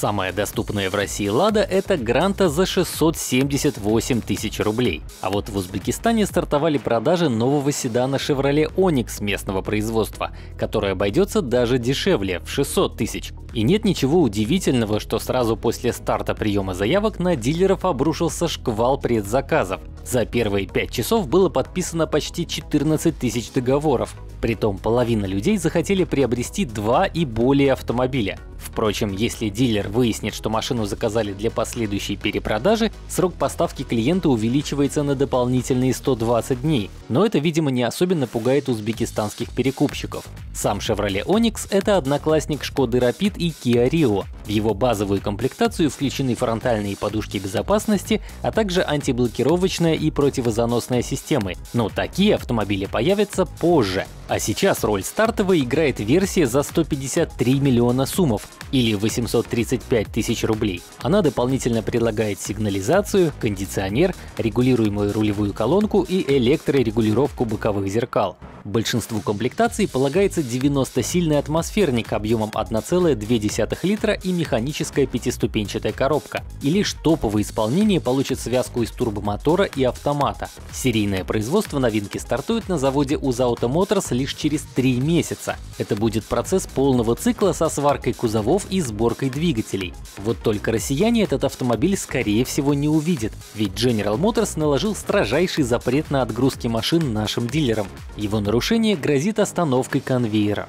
Самая доступная в России «Лада» — это Гранта за 678 тысяч рублей. А вот в Узбекистане стартовали продажи нового седана Chevrolet Onix местного производства, который обойдется даже дешевле — в 600 тысяч. И нет ничего удивительного, что сразу после старта приема заявок на дилеров обрушился шквал предзаказов. За первые 5 часов было подписано почти 14 тысяч договоров. Притом половина людей захотели приобрести два и более автомобиля. Впрочем, если дилер выяснит, что машину заказали для последующей перепродажи, срок поставки клиента увеличивается на дополнительные 120 дней. Но это, видимо, не особенно пугает узбекистанских перекупщиков. Сам Chevrolet Onix — это одноклассник Шкоды Rapid и Kia Rio. В его базовую комплектацию включены фронтальные подушки безопасности, а также антиблокировочная и противозаносная системы. Но такие автомобили появятся позже. А сейчас роль стартовой играет версия за 153 миллиона суммов или 835 тысяч рублей. Она дополнительно предлагает сигнализацию, кондиционер, регулируемую рулевую колонку и электрорегулировку боковых зеркал. Большинству комплектаций полагается 90-сильный атмосферник объемом 1,2 литра и механическая пятиступенчатая коробка. И лишь топовое исполнение получит связку из турбомотора и автомата. Серийное производство новинки стартует на заводе Auto Motors лишь через 3 месяца. Это будет процесс полного цикла со сваркой кузовов и сборкой двигателей. Вот только россияне этот автомобиль скорее всего не увидят, ведь General Motors наложил строжайший запрет на отгрузки машин нашим дилерам. Его нарушение грозит остановкой конвейера.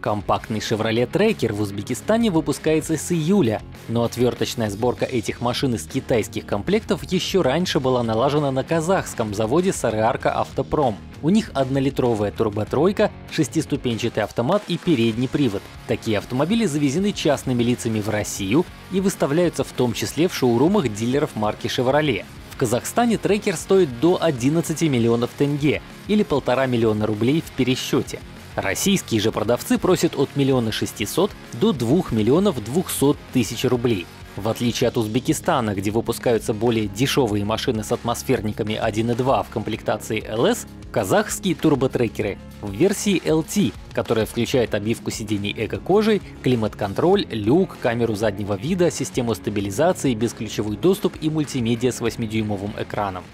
Компактный Chevrolet Tracker в Узбекистане выпускается с июля, но отверточная сборка этих машин из китайских комплектов еще раньше была налажена на казахском заводе Сарыарка Автопром. У них однолитровая турботройка, шестиступенчатый автомат и передний привод. Такие автомобили завезены частными лицами в Россию и выставляются в том числе в шоурумах дилеров марки Chevrolet. В Казахстане трекер стоит до 11 миллионов тенге или полтора миллиона рублей в пересчете. Российские же продавцы просят от миллиона шестисот до 2 миллионов 200 тысяч рублей. В отличие от Узбекистана, где выпускаются более дешевые машины с атмосферниками 1.2 в комплектации LS, казахские турботрекеры в версии LT, которая включает обивку сидений эко-кожей, климат-контроль, люк, камеру заднего вида, систему стабилизации, бесключевой доступ и мультимедиа с 8-дюймовым экраном.